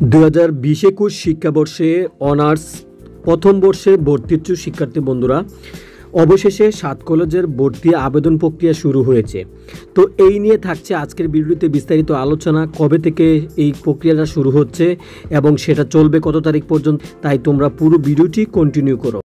দু হাজার বিশ একুশ শিক্ষাবর্ষে অনার্স প্রথম বর্ষে ভর্তিচ্ছু শিক্ষার্থী বন্ধুরা, অবশেষে সাত কলেজের ভর্তি আবেদন প্রক্রিয়া শুরু হয়েছে। তো এই নিয়ে থাকছে আজকের ভিডিওতে বিস্তারিত আলোচনা, কবে থেকে এই প্রক্রিয়াটা শুরু হচ্ছে এবং সেটা চলবে কত তারিখ পর্যন্ত, তাই তোমরা পুরো ভিডিওটি কন্টিনিউ করো।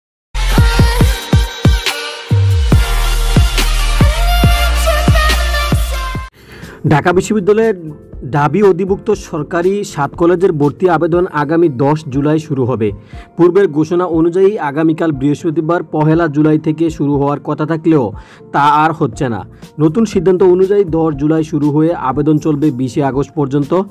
ঢাকা বিশ্ববিদ্যালয়ের ডাবি অধিভুক্ত সরকারি সাত কলেজের ভর্তি আবেদন আগামী দশ জুলাই শুরু হবে। পূর্বের ঘোষণা অনুযায়ী আগামীকাল বৃহস্পতিবার পহেলা জুলাই থেকে শুরু হওয়ার কথা থাকলেও তা আর হচ্ছে না। নতুন সিদ্ধান্ত অনুযায়ী দশ জুলাই শুরু হয়ে আবেদন চলবে বিশে আগস্ট পর্যন্ত।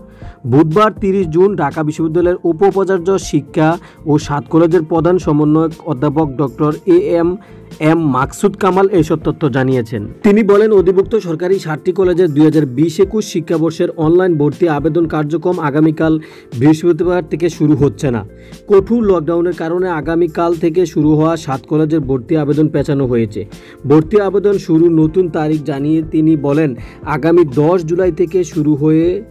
বুধবার তিরিশ জুন ঢাকা বিশ্ববিদ্যালয়ের উপ উপাচার্য শিক্ষা ও সাত কলেজের প্রধান সমন্বয়ক অধ্যাপক doctor A M M Maksud Kamal এইসব তথ্য জানিয়েছেন। তিনি বলেন, অধিভুক্ত সরকারি ষাটটি কলেজের দুই হাজার বিশ একুশ শিক্ষাবর্ষের অনলাইন ভর্তি আবেদন কার্যক্রম আগামীকাল বৃহস্পতিবার থেকে শুরু হচ্ছে না। কঠোর লকডাউনের কারণে আগামীকাল থেকে শুরু হওয়া সাত কলেজের ভর্তি আবেদন পেঁচানো হয়েছে। ভর্তি আবেদন শুরু নতুন তারিখ জানিয়ে তিনি বলেন, আগামী দশ জুলাই থেকে শুরু হয়ে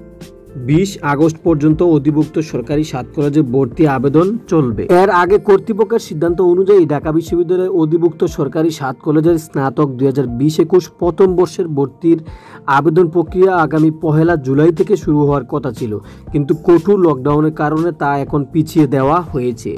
বিশ আগস্ট পর্যন্ত অধিভুক্ত সরকারি সাত কলেজে ভর্তি আবেদন চলবে। এর আগে কর্তৃপক্ষের সিদ্ধান্ত অনুযায়ী ঢাকা বিশ্ববিদ্যালয়ের অধিভুক্ত সরকারি সাত কলেজের স্নাতক দুই হাজার বিশ একুশ প্রথম বর্ষের ভর্তির আবেদন প্রক্রিয়া আগামী পহেলা জুলাই থেকে শুরু হওয়ার কথা ছিল। কিন্তু কঠোর লকডাউনের কারণে তা এখন পিছিয়ে দেওয়া হয়েছে।